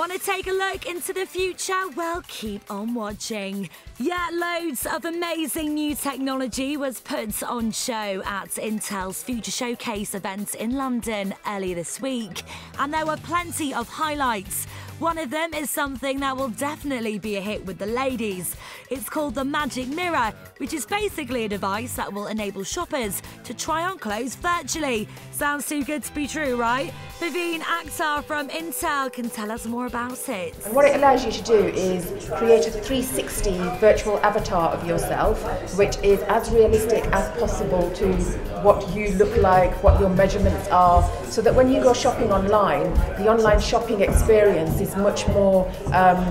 Want to take a look into the future? Well, keep on watching. Yeah, loads of amazing new technology was put on show at Intel's Future Showcase event in London earlier this week, and there were plenty of highlights. One of them is something that will definitely be a hit with the ladies. It's called the Magic Mirror, which is basically a device that will enable shoppers to try on clothes virtually. Sounds too good to be true, right? Vivine Akhtar from Intel can tell us more about it. And what it allows you to do is create a 360 virtual avatar of yourself, which is as realistic as possible to what you look like, what your measurements are, so that when you go shopping online, the online shopping experience is much more um,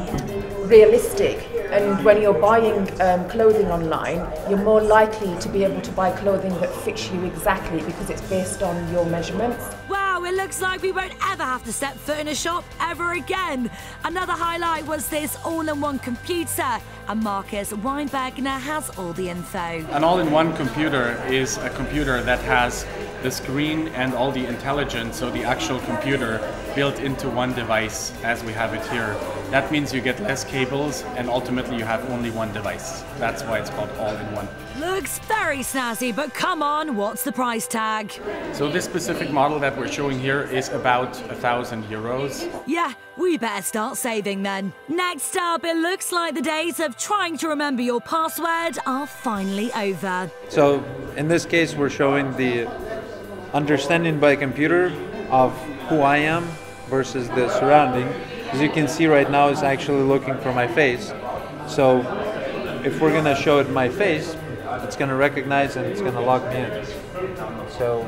realistic and when you're buying um, clothing online, you're more likely to be able to buy clothing that fits you exactly because it's based on your measurements. Wow, it looks like we won't ever have to step foot in a shop ever again. Another highlight was this all-in-one computer, and Marcus Weinbergner has all the info. An all-in-one computer is a computer that has the screen and all the intelligence, so the actual computer, built into one device as we have it here. That means you get less cables and ultimately you have only one device. That's why it's called all-in-one. Looks very snazzy, but come on, what's the price tag? So this specific model that we're showing here is about a thousand euros. Yeah, we better start saving then. Next up, it looks like the days of trying to remember your password are finally over. So in this case, we're showing the understanding by computer of who I am versus the surrounding. As you can see right now, it's actually looking for my face. So if we're gonna show it my face, it's gonna recognize and it's gonna log me in. So,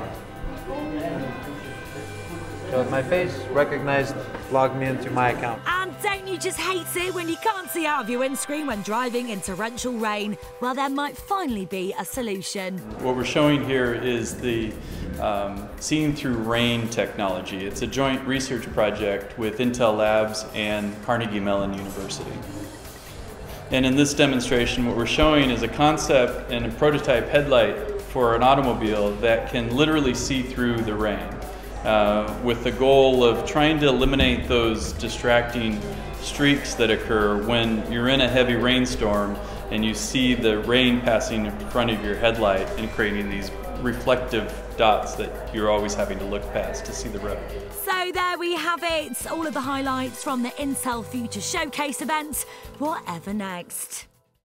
so my face recognized, logged me into my account. And don't you just hate it when you can't see out of your windscreen when driving in torrential rain? Well, there might finally be a solution. What we're showing here is the um, seeing through rain technology. It's a joint research project with Intel Labs and Carnegie Mellon University. And in this demonstration, what we're showing is a concept and a prototype headlight for an automobile that can literally see through the rain. Uh, with the goal of trying to eliminate those distracting streaks that occur when you're in a heavy rainstorm and you see the rain passing in front of your headlight and creating these reflective dots that you're always having to look past to see the road. So there we have it, all of the highlights from the Intel Future Showcase event. Whatever next?